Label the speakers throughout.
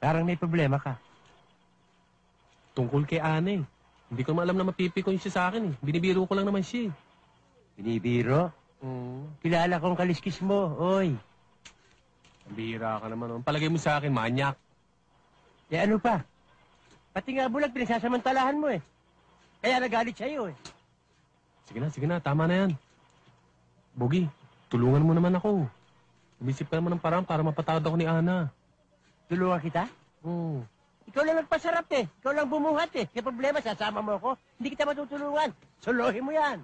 Speaker 1: Parang may problema ka.
Speaker 2: Tungkol kay Ana eh. Hindi ko alam na mapipikon siya sa akin eh. Binibiro ko lang naman siya eh.
Speaker 1: Binibiro?
Speaker 2: Oo.
Speaker 1: Kilala kong kaliskis mo, oy.
Speaker 2: Bihira ka naman. oh. Ang palagay mo sa akin, manyak.
Speaker 1: Eh ano pa? Pati nga bulag pinagsasamantalahan mo eh. Kaya nagalit sa'yo eh.
Speaker 2: Sige na, sige na. Tama na yan. Bogi, tulungan mo naman ako. Umisip ka naman ng parang para mapatawad ako ni Ana.
Speaker 1: Tulungan kita?
Speaker 2: Oo.
Speaker 1: Ikaw lang nagpasarap eh. Ikaw lang bumuhat eh. Kaya problema, sasama mo ako. Hindi kita matutulungan. Suluhin mo yan.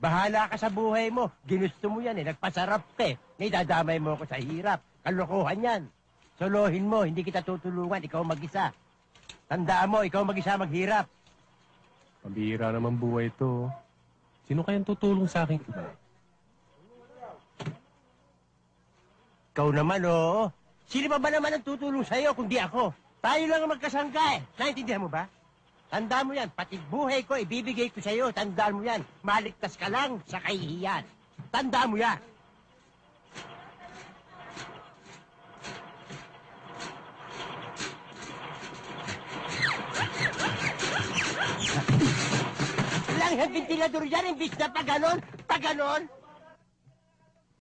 Speaker 1: Bahala ka sa buhay mo. Ginusto mo yan eh. Nagpasarap ka eh. Naidadamay mo ako sa hirap. Kalokohan yan. Suluhin mo. Hindi kita tutulungan. Ikaw mag-isa. Tandaan mo, ikaw mag-isa maghirap.
Speaker 2: Pambihira naman buhay ito. oh. Sino kayang tutulong sa akin?
Speaker 1: Ikaw naman, oo. Sino pa ba naman ang tutulong sa'yo kung di ako? Tayo lang ang magkasangga eh. Naintindihan mo ba? Tandaan mo yan, pati buhay ko, ibibigay ko sa'yo. Tandaan mo yan, maligtas ka lang sa kahihiyan. Tandaan mo yan. Lang ang ventilador yan, imbis na pa ganon, pa ganon.